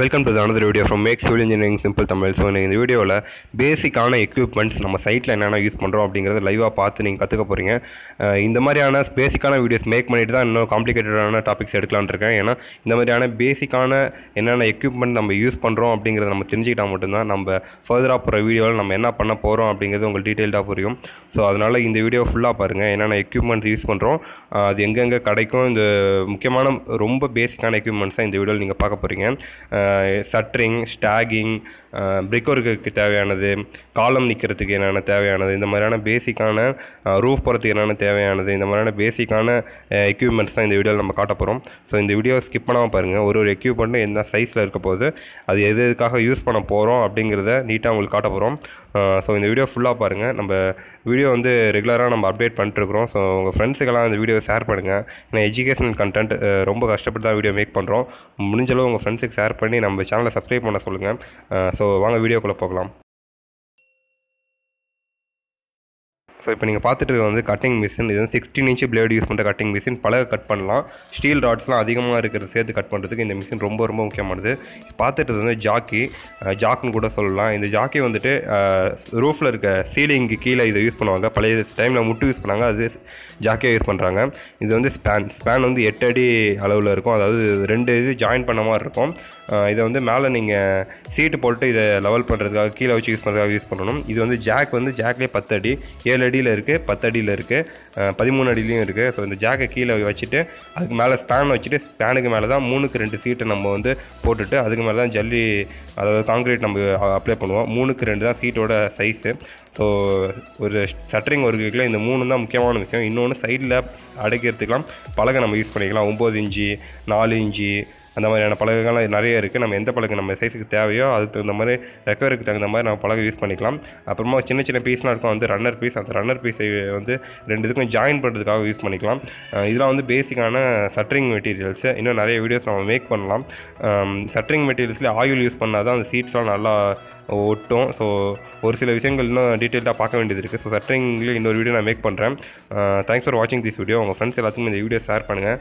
Welcome to another video from make civil engineering simple Tamil so இந்த வீடியோவில் பேசிக்கான equipments நம்ம சைட்டில் என்னென்ன யூஸ் பண்ணுறோம் அப்படிங்கிறத லைவாக பார்த்து நீங்கள் கற்றுக்க போகிறீங்க இந்த மாதிரியான பேசிக்கான வீடியோஸ் மேக் பண்ணிட்டு தான் இன்னும் காம்ப்ளிகேட்டடான டாபிக்ஸ் எடுக்கலாம்னு இருக்கேன். ஏன்னா இந்த மாதிரியான பேசிக்கான என்னென்ன எக்யூப்மெண்ட் நம்ம யூஸ் பண்ணுறோம் அப்படிங்கிறத நம்ம தெரிஞ்சுக்கிட்டால் மட்டும்தான் நம்ம ஃபர்தராக போகிற வீடியோவில் நம்ம என்ன பண்ண போகிறோம் அப்படிங்கிறது உங்களுக்கு டீட்டெயில்டாக புரியும். ஸோ அதனால் இந்த வீடியோ ஃபுல்லாக பாருங்கள் என்னென்ன எக்யூப்மெண்ட்ஸ் யூஸ் பண்ணுறோம் அது எங்கெங்கே கிடைக்கும் இந்த முக்கியமான ரொம்ப பேசிக்கான எக்யூப்மெண்ட்ஸாக இந்த வீடியோவில் நீங்கள் பார்க்க போகிறீங்க சட்ரிங் ஸ்டாகிங் பிரிக் ஒர்க்குக்கு தேவையானது காலம் நிற்கிறதுக்கு என்னென்ன தேவையானது இந்த மாதிரியான பேசிக்கான ரூஃப் போகிறதுக்கு என்னென்ன தேவையானது இந்த மாதிரியான பேசிக்கான எக்யூப்மெண்ட்ஸ் தான் இந்த வீடியோவில் நம்ம காட்ட போகிறோம் ஸோ இந்த வீடியோ ஸ்கிப் பண்ணாமல் பாருங்கள் ஒரு ஒரு எக்யூப்மெண்ட்டும் என்ன சைஸில் இருக்க போகுது அது எது எதுக்காக யூஸ் பண்ண போகிறோம் அப்படிங்கிறத நீட்டாக உங்களுக்கு காட்ட போகிறோம் ஸோ இந்த வீடியோ ஃபுல்லாக பாருங்கள் நம்ம வீடியோ வந்து ரெகுலராக நம்ம அப்டேட் பண்ணிட்டுருக்குறோம். ஸோ உங்கள் ஃப்ரெண்ட்ஸுக்கெல்லாம் இந்த வீடியோ ஷேர் பண்ணுங்கள் ஏன்னா எஜுகேஷனல் கண்டென்ட் ரொம்ப கஷ்டப்பட்டு தான் வீடியோ மேக் பண்ணுறோம் முடிஞ்சளவு உங்கள் ஃப்ரெண்ட்ஸுக்கு ஷேர் பண்ணி நம்ம சேனலை சப்ஸ்கிரைப் பண்ண சொல்லுங்கள் ஸோ வாங்க வீடியோக்குள்ளே போகலாம். ஸோ இப்போ நீங்கள் பார்த்துட்டு வந்து கட்டிங் மிஷின் இது வந்து சிக்ஸ்டீன் இன்ச்சு பிளேடு யூஸ் பண்ணுற கட்டிங் மிஷின் பழக கட் பண்ணலாம். ஸ்டீல் ராட்ஸ்லாம் அதிகமாக இருக்கிற சேர்த்து கட் பண்ணுறதுக்கு இந்த மிஷின் ரொம்ப ரொம்ப முக்கியமானது. பார்த்துட்டு வந்து ஜாக்கி ஜாக்குன்னு கூட சொல்லலாம். இந்த ஜாக்கி வந்துட்டு ரூஃபில் இருக்க சீலிங்க்கு கீழே இதை யூஸ் பண்ணுவாங்க. பழைய டைமில் முட்டு யூஸ் பண்ணாங்க. அது ஜாக்கியாக யூஸ் பண்ணுறாங்க இது வந்து ஸ்பேன் ஸ்பேன் வந்து எட்டு அடி அளவில் இருக்கும். அதாவது ரெண்டு இது ஜாயின் பண்ண மாதிரி இருக்கும். இதை வந்து மேலே நீங்கள் சீட்டு போட்டு இதை லெவல் பண்ணுறதுக்காக கீழே வச்சு யூஸ் பண்ணுறதுக்காக யூஸ் பண்ணணும். இது வந்து ஜாக் வந்து ஜாக்லேயே பத்து அடி ஏழு அடியில் இருக்குது பத்து அடியில் இருக்குது பதிமூணு அடியிலையும் இருக்குது ஸோ இந்த ஜாக்கை கீழே வச்சுட்டு அதுக்கு மேலே ஸ்பேன் வச்சுட்டு ஸ்பேனுக்கு மேலே தான் மூணுக்கு ரெண்டு சீட்டை நம்ம வந்து போட்டுட்டு அதுக்கு மேலே தான் ஜல்லி அதாவது காங்கிரீட் நம்ம அப்ளை பண்ணுவோம். மூணுக்கு ரெண்டு தான் சீட்டோட சைஸு ஸோ ஒரு ஷட்டரிங் ஒர்க்குக்குள்ள இந்த மூணு தான் முக்கியமான விஷயம். இன்னொன்று சைடில் அடைக்கிறதுக்கெலாம் பலகை நம்ம யூஸ் பண்ணிக்கலாம். ஒம்பது இன்ச்சு நாலு இன்ச்சு அந்த மாதிரியான பழகுகள்லாம் நிறைய இருக்குது நம்ம எந்த பழகு நம்ம சைஸுக்கு தேவையோ அதுக்கு தகுந்த மாதிரி ரெக்கவருக்கு தகுந்த மாதிரி நம்ம பலகை யூஸ் பண்ணிக்கலாம். அப்புறமா சின்ன சின்ன பீஸ்லாம் இருக்கும். வந்து ரன்னர் பீஸ் அந்த ரன்னர் பீஸை வந்து ரெண்டு இதுக்கும் ஜாயின் பண்ணுறதுக்காக யூஸ் பண்ணிக்கலாம். இதெல்லாம் வந்து பேசிக்கான சட்ரிங் மெட்டீரியல்ஸு இன்னும் நிறைய வீடியோஸ் நம்ம மேக் பண்ணலாம். சட்ரிங் மெட்டீரியல்ஸில் ஆயில் யூஸ் பண்ணால் தான் அந்த சீட்ஸ்லாம் நல்லா ஒட்டும். ஸோ ஒரு சில விஷயங்கள் இன்னும் டீட்டெயிலாக பார்க்க வேண்டியது இருக்குது ஸோ சட்ரிங்கில் இன்னொரு வீடியோ நான் மேக் பண்ணுறேன் தேங்க்ஸ் ஃபார் வாட்சிங் திஸ் வீடியோ உங்கள் ஃப்ரெண்ட்ஸ் எல்லாத்துக்கும் இந்த வீடியோ ஷேர் பண்ணுங்கள்